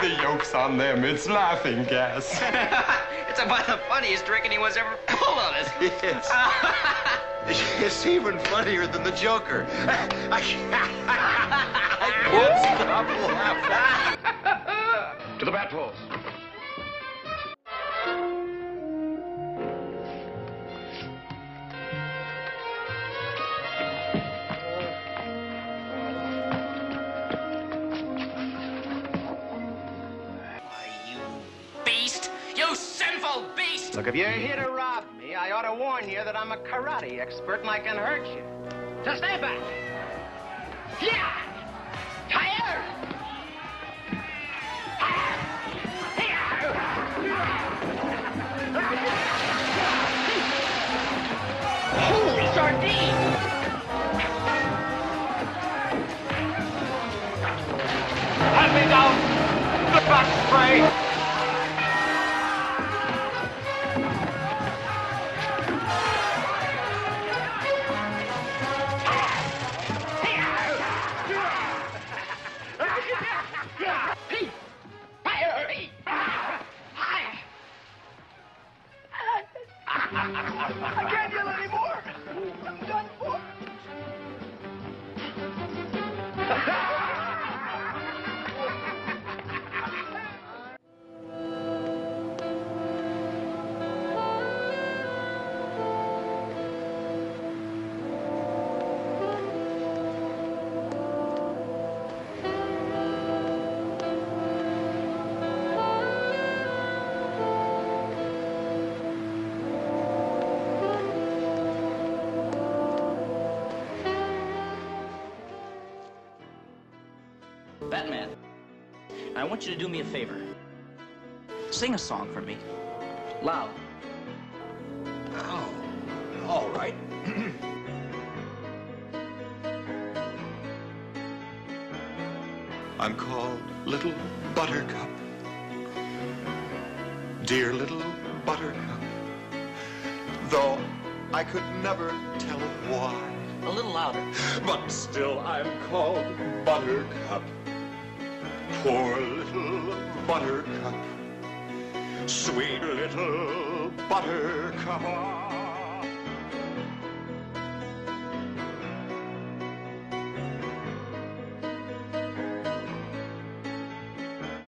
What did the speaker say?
The yoke's on them. It's laughing gas. it's about the funniest trick anyone's ever pulled on us. Yes. it's even funnier than the Joker. I can't stop laughing. Beast! You sinful beast! Look, if you're here to rob me, I ought to warn you that I'm a karate expert and I can hurt you. So stay back. Yeah! Tire! Holy! Hand me down the back spray. I can't yell anymore. I'm done for. Batman, I want you to do me a favor. Sing a song for me. Loud. Oh, all right. I'm called Little Buttercup. Dear Little Buttercup. Though I could never tell why. A little louder. But still I'm called Buttercup. Poor little Buttercup. Sweet little Buttercup.